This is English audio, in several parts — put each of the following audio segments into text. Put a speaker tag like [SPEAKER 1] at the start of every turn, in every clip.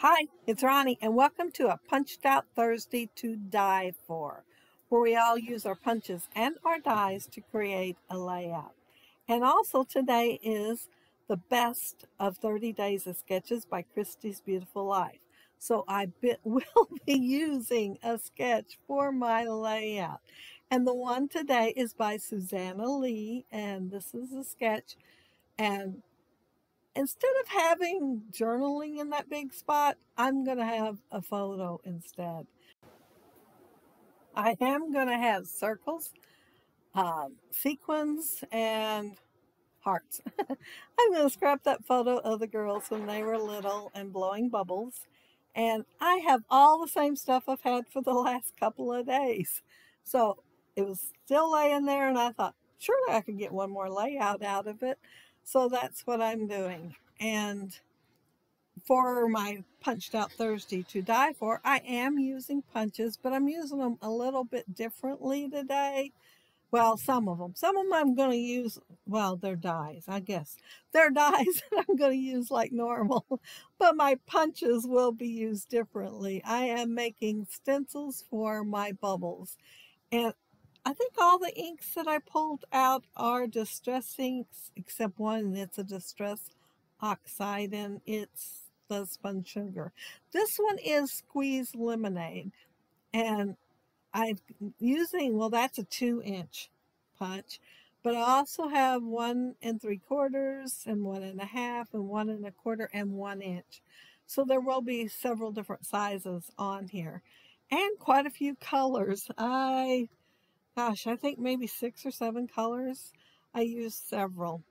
[SPEAKER 1] Hi, it's Roni, and welcome to a Punched Out Thursday to Die For, where we all use our punches and our dies to create a layout. And also today is the best of 30 Days of Sketches by Christy's Beautiful Life. So I bit, will be using a sketch for my layout. And the one today is by Suzanna Lee, and this is a sketch. And instead of having journaling in that big spot, I'm going to have a photo instead. I am going to have circles, um, sequins, and hearts. I'm going to scrap that photo of the girls when they were little and blowing bubbles. And I have all the same stuff I've had for the last couple of days. So it was still laying there, and I thought, surely I could get one more layout out of it. So that's what I'm doing. And for my Punched Out Thursday to Die For, I am using punches, but I'm using them a little bit differently today. Well, some of them. Some of them I'm going to use, well, they're dies, I guess. They're dies that I'm going to use like normal, but my punches will be used differently. I am making stencils for my bubbles. And I think all the inks that I pulled out are distress inks, except one it's a distress oxide and it's the spun sugar. This one is squeezed lemonade. And I'm using, well, that's a two inch punch, but I also have one and three quarters and one and a half and one and a quarter and one inch. So there will be several different sizes on here and quite a few colors. I gosh, I think maybe six or seven colors. I used several.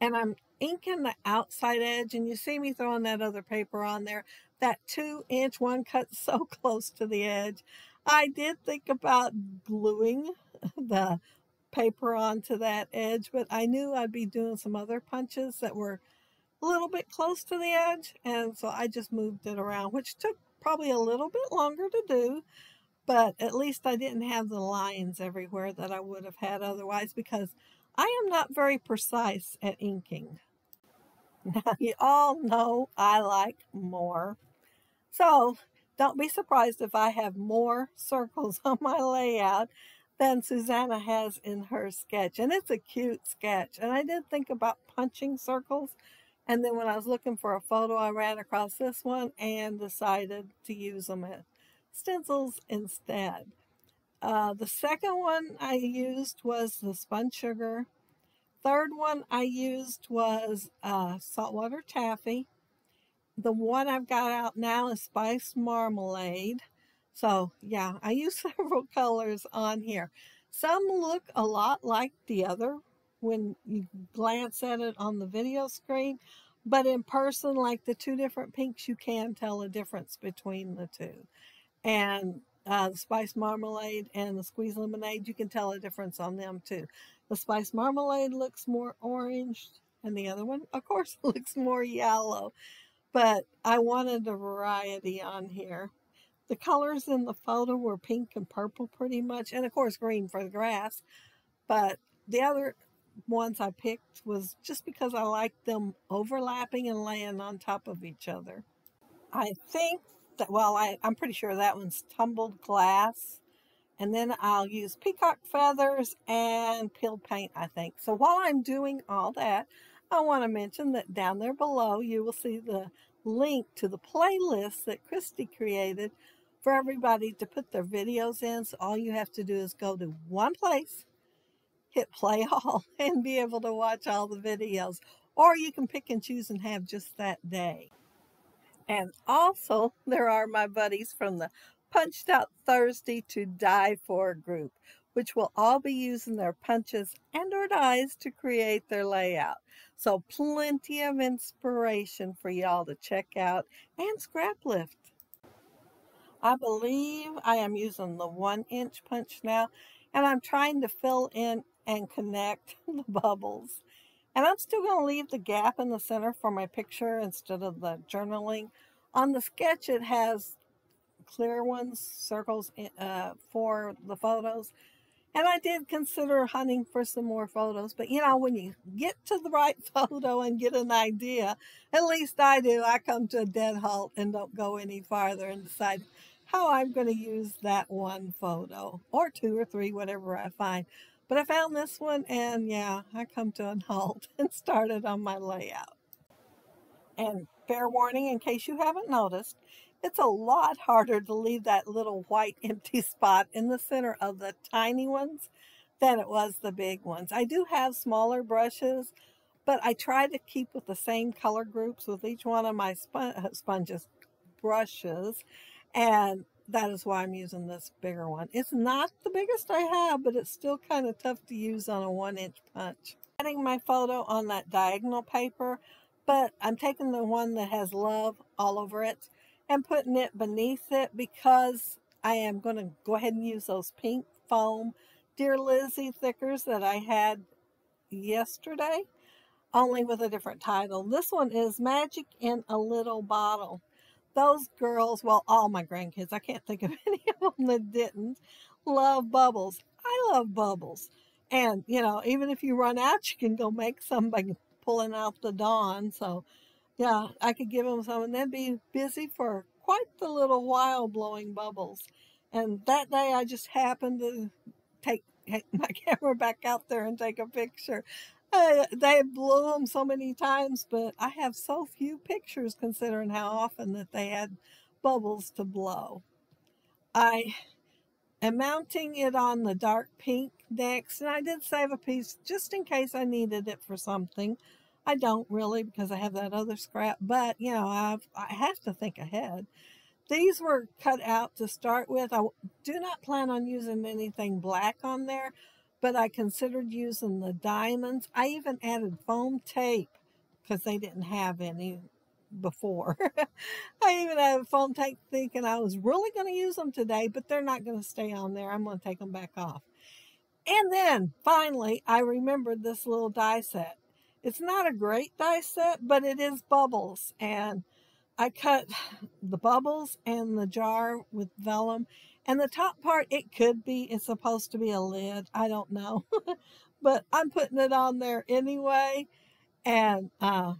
[SPEAKER 1] And I'm inking the outside edge, and you see me throwing that other paper on there. That two inch one cut so close to the edge. I did think about gluing the paper onto that edge, but I knew I'd be doing some other punches that were a little bit close to the edge, and so I just moved it around, which took probably a little bit longer to do, but at least I didn't have the lines everywhere that I would have had otherwise because I am not very precise at inking. Now, you all know I like more. So, don't be surprised if I have more circles on my layout than Suzanna has in her sketch. And it's a cute sketch. And I did think about punching circles. And then when I was looking for a photo, I ran across this one and decided to use them stencils instead. Uh, the second one I used was the spun sugar. Third one I used was uh, saltwater taffy. The one I've got out now is spiced marmalade. So yeah, I use several colors on here. Some look a lot like the other when you glance at it on the video screen, but in person, like the two different pinks, you can tell a difference between the two and uh, the spice marmalade and the squeeze lemonade, you can tell a difference on them too. The spice marmalade looks more orange, and the other one, of course, looks more yellow. But I wanted a variety on here. The colors in the photo were pink and purple pretty much, and of course green for the grass. But the other ones I picked was just because I liked them overlapping and laying on top of each other. I think that, well, I, I'm pretty sure that one's tumbled glass. And then I'll use peacock feathers and peeled paint, I think. So while I'm doing all that, I want to mention that down there below, you will see the link to the playlist that Christy created for everybody to put their videos in. So all you have to do is go to one place, hit play all, and be able to watch all the videos. Or you can pick and choose and have just that day. And also, there are my buddies from the Punched Out Thursday to Die For group, which will all be using their punches and or dies to create their layout. So plenty of inspiration for y'all to check out and scrap lift. I believe I am using the one inch punch now, and I'm trying to fill in and connect the bubbles. And I'm still going to leave the gap in the center for my picture instead of the journaling. On the sketch, it has clear ones, circles uh, for the photos. And I did consider hunting for some more photos, but you know, when you get to the right photo and get an idea, at least I do, I come to a dead halt and don't go any farther and decide how I'm going to use that one photo or two or three, whatever I find. But I found this one and yeah, I come to a halt and started on my layout. And fair warning, in case you haven't noticed, it's a lot harder to leave that little white empty spot in the center of the tiny ones than it was the big ones. I do have smaller brushes, but I try to keep with the same color groups with each one of my uh, sponges brushes. And that is why I'm using this bigger one. It's not the biggest I have, but it's still kind of tough to use on a one inch punch. Adding my photo on that diagonal paper, but I'm taking the one that has love all over it and putting it beneath it because I am going to go ahead and use those pink foam Dear Lizzy thickers that I had yesterday, only with a different title. This one is Magic in a Little Bottle. Those girls, well, all my grandkids, I can't think of any of them that didn't, love bubbles. I love bubbles. And, you know, even if you run out, you can go make some by pulling out the Dawn. So yeah, I could give them some and they'd be busy for quite the little while blowing bubbles. And that day I just happened to take my camera back out there and take a picture. Uh, they blew them so many times, but I have so few pictures considering how often that they had bubbles to blow. I am mounting it on the dark pink next, and I did save a piece just in case I needed it for something. I don't really because I have that other scrap, but you know, I've, I have to think ahead. These were cut out to start with. I do not plan on using anything black on there, but I considered using the diamonds. I even added foam tape because they didn't have any before. I even had foam tape thinking I was really going to use them today, but they're not going to stay on there. I'm going to take them back off. And then finally, I remembered this little die set. It's not a great die set, but it is bubbles. And I cut the bubbles and the jar with vellum. And the top part, it could be, it's supposed to be a lid. I don't know. but I'm putting it on there anyway. And uh,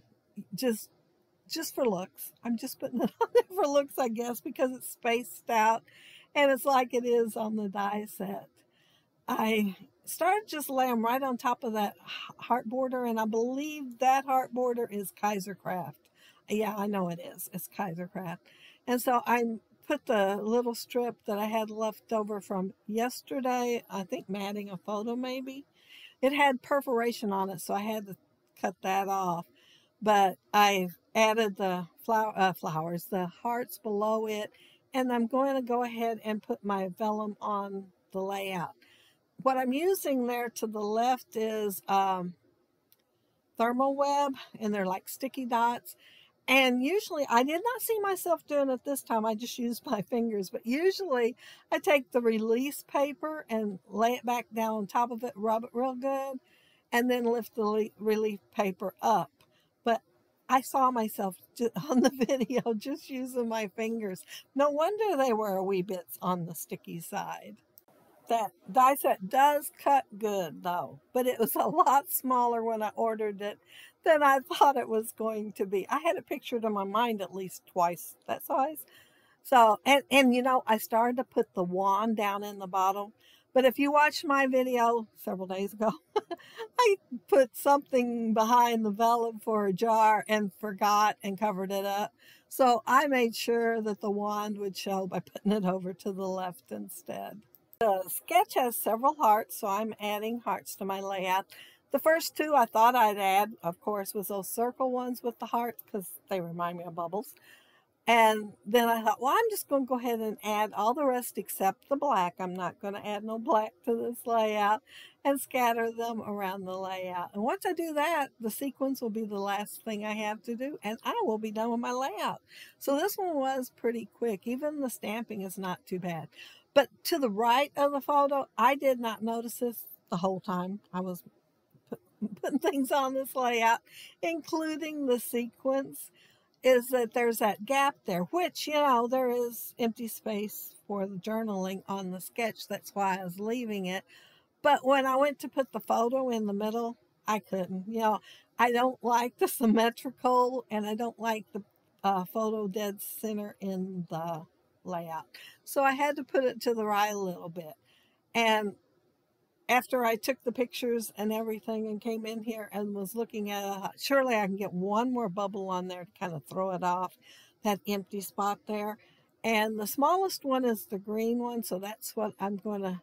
[SPEAKER 1] just just for looks. I'm just putting it on there for looks, I guess, because it's spaced out and it's like it is on the die set. I started just laying right on top of that heart border, and I believe that heart border is Kaisercraft. Yeah, I know it is. It's Kaisercraft. And so I put the little strip that I had left over from yesterday, I think matting a photo maybe. It had perforation on it, so I had to cut that off. But I added the flower, uh, flowers, the hearts below it, and I'm going to go ahead and put my vellum on the layout what I'm using there to the left is um, Therm O Web, and they're like sticky dots. And usually, I did not see myself doing it this time. I just used my fingers. But usually, I take the release paper and lay it back down on top of it, rub it real good, and then lift the relief paper up. But I saw myself on the video just using my fingers. No wonder they were a wee bit on the sticky side. That die set does cut good though, but it was a lot smaller when I ordered it than I thought it was going to be. I had it pictured in my mind at least twice that size. So, and, and you know, I started to put the wand down in the bottle. But if you watched my video several days ago, I put something behind the vellum for a jar and forgot and covered it up. So I made sure that the wand would show by putting it over to the left instead. The sketch has several hearts, so I'm adding hearts to my layout. The first two I thought I'd add, of course, was those circle ones with the hearts because they remind me of bubbles. And then I thought, well, I'm just going to go ahead and add all the rest except the black. I'm not going to add no black to this layout and scatter them around the layout. And once I do that, the sequins will be the last thing I have to do and I will be done with my layout. So this one was pretty quick. Even the stamping is not too bad. But to the right of the photo, I did not notice this the whole time I was putting things on this layout, including the sequence, is that there's that gap there, which, you know, there is empty space for the journaling on the sketch. That's why I was leaving it. But when I went to put the photo in the middle, I couldn't. You know, I don't like the symmetrical and I don't like the uh, photo dead center in the layout. So I had to put it to the right a little bit. And after I took the pictures and everything and came in here and was looking at it, surely I can get one more bubble on there to kind of throw it off that empty spot there. And the smallest one is the green one. So that's what I'm going to,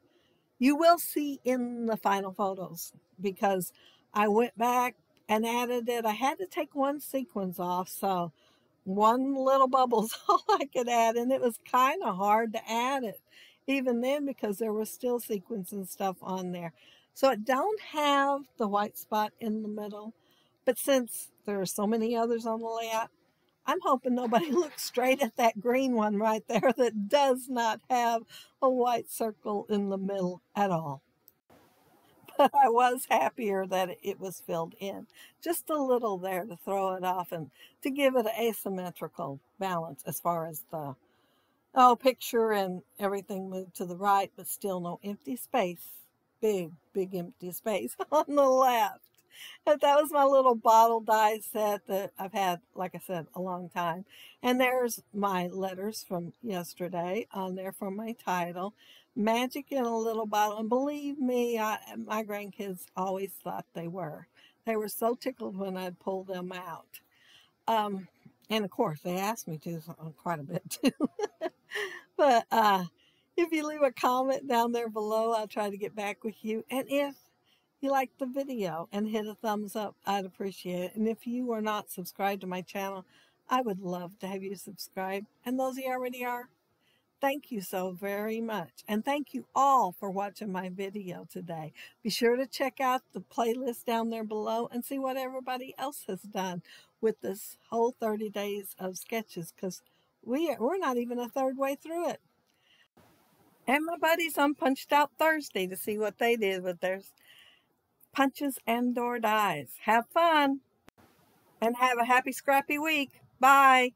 [SPEAKER 1] you will see in the final photos because I went back and added it. I had to take one sequence off. So one little bubble's all I could add. And it was kind of hard to add it even then because there was still sequins and stuff on there. So it don't have the white spot in the middle. But since there are so many others on the layout, I'm hoping nobody looks straight at that green one right there that does not have a white circle in the middle at all. But I was happier that it was filled in. Just a little there to throw it off and to give it an asymmetrical balance as far as the oh, picture and everything moved to the right, but still no empty space. Big, big empty space on the left. But that was my little bottle die set that I've had, like I said, a long time. And there's my letters from yesterday on there for my title. Magic in a little bottle. And believe me, I, my grandkids always thought they were. They were so tickled when I'd pull them out. Um, and of course, they asked me to quite a bit too. But uh, if you leave a comment down there below, I'll try to get back with you. And if you like the video and hit a thumbs up, I'd appreciate it. And if you are not subscribed to my channel, I would love to have you subscribe. And those of you already are, thank you so very much. And thank you all for watching my video today. Be sure to check out the playlist down there below and see what everybody else has done with this whole 30 days of sketches because we, we're not even a third way through it. And my buddies on Punched Out Thursday to see what they did with their punches and or dies. Have fun and have a happy scrappy week. Bye.